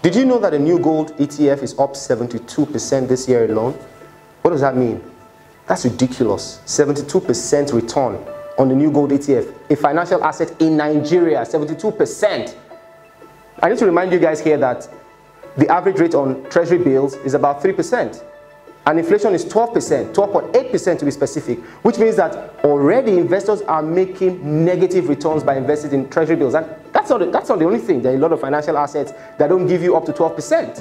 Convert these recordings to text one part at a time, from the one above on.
Did you know that the new gold ETF is up 72% this year alone? What does that mean? That's ridiculous. 72% return on the new gold ETF, a financial asset in Nigeria, 72%. I need to remind you guys here that the average rate on treasury bills is about 3%. And inflation is 12%, 12.8% to be specific, which means that already investors are making negative returns by investing in treasury bills. And that's not, that's not the only thing. There are a lot of financial assets that don't give you up to 12%.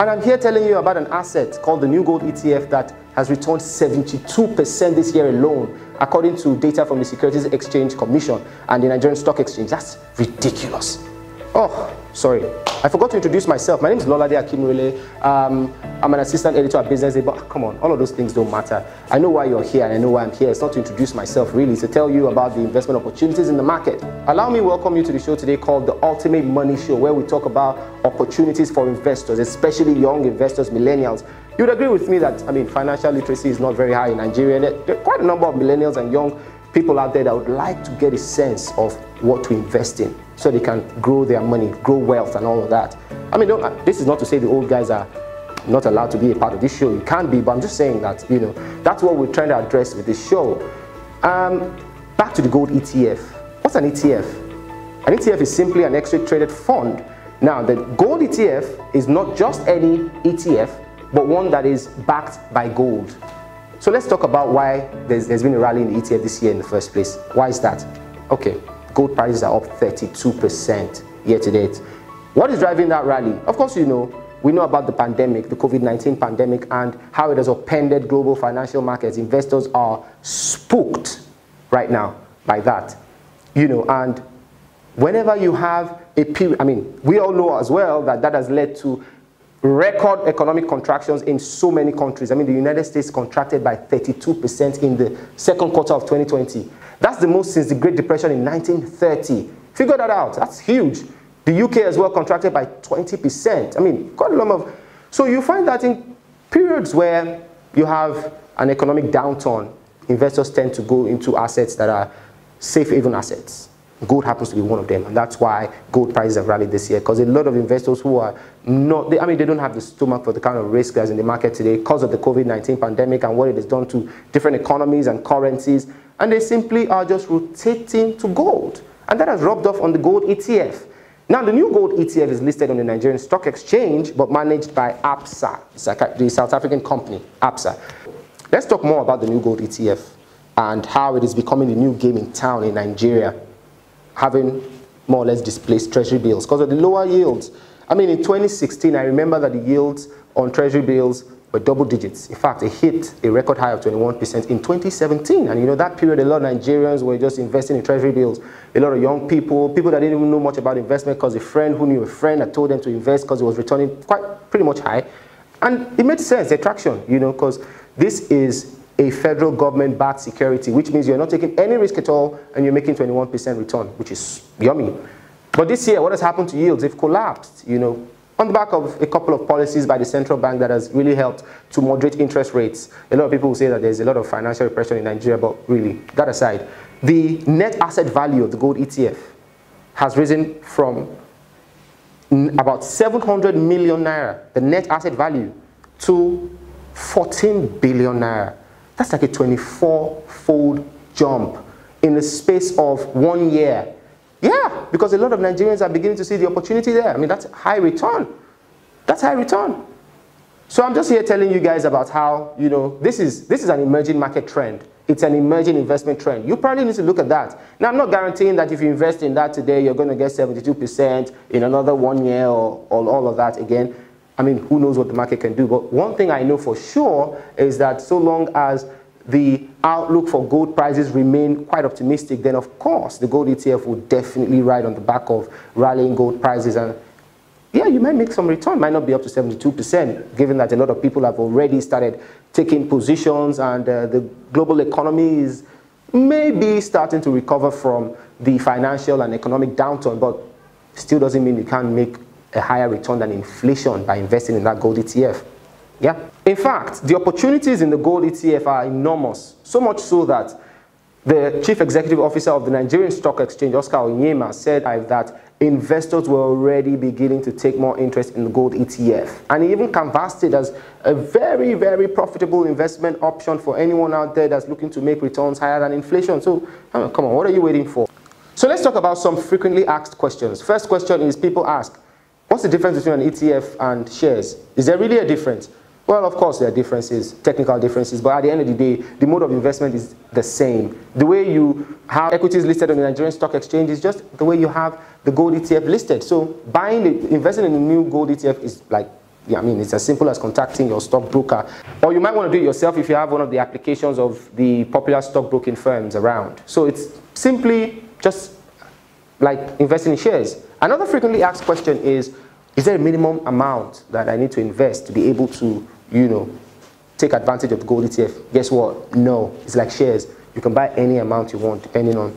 And I'm here telling you about an asset called the New Gold ETF that has returned 72% this year alone, according to data from the Securities Exchange Commission and the Nigerian Stock Exchange. That's ridiculous. Oh, sorry. I forgot to introduce myself. My name is Lolade Akinmurele. Um, I'm an assistant editor at Business Day, but come on, all of those things don't matter. I know why you're here and I know why I'm here. It's not to introduce myself really, it's to tell you about the investment opportunities in the market. Allow me welcome you to the show today called The Ultimate Money Show, where we talk about opportunities for investors, especially young investors, millennials. You would agree with me that, I mean, financial literacy is not very high in Nigeria. There are quite a number of millennials and young people out there that would like to get a sense of what to invest in so they can grow their money, grow wealth, and all of that. I mean, this is not to say the old guys are not allowed to be a part of this show. You can't be, but I'm just saying that, you know, that's what we're trying to address with this show. Um, back to the gold ETF. What's an ETF? An ETF is simply an exchange traded fund. Now, the gold ETF is not just any ETF, but one that is backed by gold. So let's talk about why there's, there's been a rally in the ETF this year in the first place. Why is that? Okay, gold prices are up 32% year to date. What is driving that rally? Of course, you know, we know about the pandemic, the COVID 19 pandemic, and how it has upended global financial markets. Investors are spooked right now by that. You know, and whenever you have a period, I mean, we all know as well that that has led to record economic contractions in so many countries. I mean, the United States contracted by 32% in the second quarter of 2020. That's the most since the Great Depression in 1930. Figure that out. That's huge. The UK as well contracted by 20%. I mean, quite a lot of. So you find that in periods where you have an economic downturn, investors tend to go into assets that are safe haven assets. Gold happens to be one of them, and that's why gold prices have rallied this year. Because a lot of investors who are not, they, I mean, they don't have the stomach for the kind of risk that's in the market today because of the COVID-19 pandemic and what it has done to different economies and currencies and they simply are just rotating to gold. And that has rubbed off on the gold ETF. Now, the new gold ETF is listed on the Nigerian Stock Exchange, but managed by ABSA, the South African company, ABSA. Let's talk more about the new gold ETF and how it is becoming the new game in town in Nigeria, having more or less displaced treasury bills because of the lower yields. I mean, in 2016, I remember that the yields on treasury bills were double digits. In fact, it hit a record high of 21% in 2017. And you know, that period, a lot of Nigerians were just investing in treasury bills. A lot of young people, people that didn't even know much about investment because a friend who knew a friend had told them to invest because it was returning quite pretty much high. And it made sense, the attraction, you know, because this is a federal government-backed security, which means you're not taking any risk at all and you're making 21% return, which is yummy. But this year, what has happened to yields? They've collapsed, you know on the back of a couple of policies by the central bank that has really helped to moderate interest rates. A lot of people say that there's a lot of financial repression in Nigeria, but really, that aside, the net asset value of the gold ETF has risen from about 700 million naira, the net asset value, to 14 billion naira. That's like a 24 fold jump in the space of one year. Yeah, because a lot of Nigerians are beginning to see the opportunity there. I mean, that's high return. That's high return. So I'm just here telling you guys about how, you know, this is, this is an emerging market trend. It's an emerging investment trend. You probably need to look at that. Now, I'm not guaranteeing that if you invest in that today, you're going to get 72% in another one year or, or all of that again. I mean, who knows what the market can do. But one thing I know for sure is that so long as the outlook for gold prices remain quite optimistic, then of course the gold ETF will definitely ride on the back of rallying gold prices. And yeah, you might make some return, might not be up to 72%, given that a lot of people have already started taking positions and uh, the global economy is maybe starting to recover from the financial and economic downturn, but still doesn't mean you can't make a higher return than inflation by investing in that gold ETF. Yeah. In fact, the opportunities in the gold ETF are enormous, so much so that the chief executive officer of the Nigerian Stock Exchange, Oscar Onyema, said that investors were already beginning to take more interest in the gold ETF. And he even canvassed it as a very, very profitable investment option for anyone out there that's looking to make returns higher than inflation. So, come on, what are you waiting for? So let's talk about some frequently asked questions. First question is people ask, what's the difference between an ETF and shares? Is there really a difference? Well, of course, there are differences, technical differences, but at the end of the day, the mode of investment is the same. The way you have equities listed on the Nigerian Stock Exchange is just the way you have the gold ETF listed. So buying, investing in a new gold ETF is like, yeah, I mean, it's as simple as contacting your stockbroker. Or you might want to do it yourself if you have one of the applications of the popular stockbroking firms around. So it's simply just like investing in shares. Another frequently asked question is, is there a minimum amount that I need to invest to be able to you know, take advantage of the gold ETF. Guess what? No, it's like shares. You can buy any amount you want depending on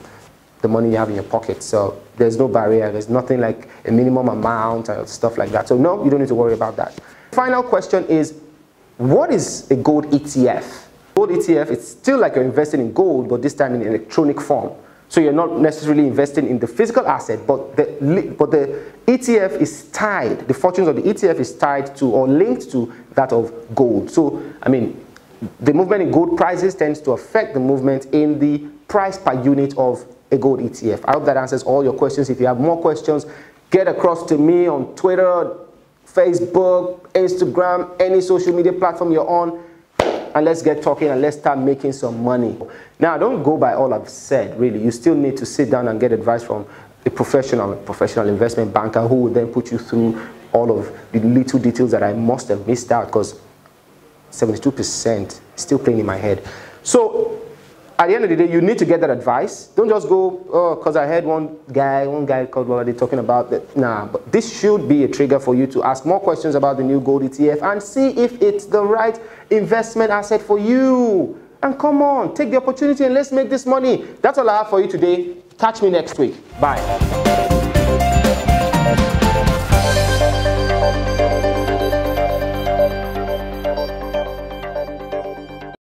the money you have in your pocket. So there's no barrier. There's nothing like a minimum amount or stuff like that. So no, you don't need to worry about that. Final question is, what is a gold ETF? Gold ETF, it's still like you're investing in gold, but this time in electronic form. So you're not necessarily investing in the physical asset, but the, but the ETF is tied, the fortunes of the ETF is tied to or linked to that of gold. So, I mean, the movement in gold prices tends to affect the movement in the price per unit of a gold ETF. I hope that answers all your questions. If you have more questions, get across to me on Twitter, Facebook, Instagram, any social media platform you're on and let's get talking and let's start making some money. Now, don't go by all I've said, really. You still need to sit down and get advice from a professional, professional investment banker who will then put you through all of the little details that I must have missed out because 72% still playing in my head. So at the end of the day, you need to get that advice. Don't just go, oh, because I heard one guy, one guy called what are they talking about that. Nah, but this should be a trigger for you to ask more questions about the new gold ETF and see if it's the right investment asset for you. And come on, take the opportunity and let's make this money. That's all I have for you today. Catch me next week. Bye.